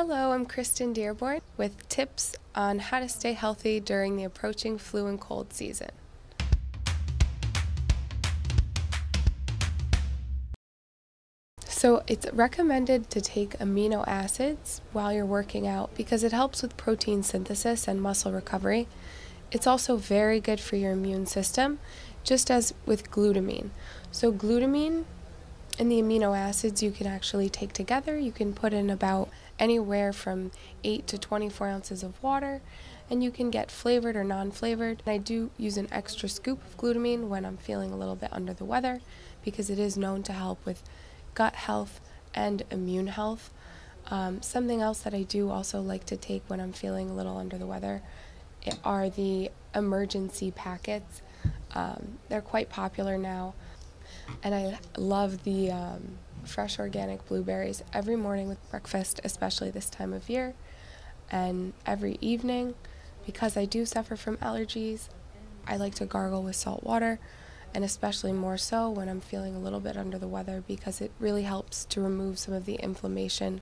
Hello, I'm Kristen Dearborn with tips on how to stay healthy during the approaching flu and cold season. So, it's recommended to take amino acids while you're working out because it helps with protein synthesis and muscle recovery. It's also very good for your immune system, just as with glutamine. So, glutamine and the amino acids you can actually take together. You can put in about anywhere from 8 to 24 ounces of water, and you can get flavored or non flavored. I do use an extra scoop of glutamine when I'm feeling a little bit under the weather because it is known to help with gut health and immune health. Um, something else that I do also like to take when I'm feeling a little under the weather are the Emergen-C packets. Um, they're quite popular now, and I love the um, fresh organic blueberries every morning with breakfast, especially this time of year, and every evening because I do suffer from allergies. I like to gargle with salt water and especially more so when I'm feeling a little bit under the weather because it really helps to remove some of the inflammation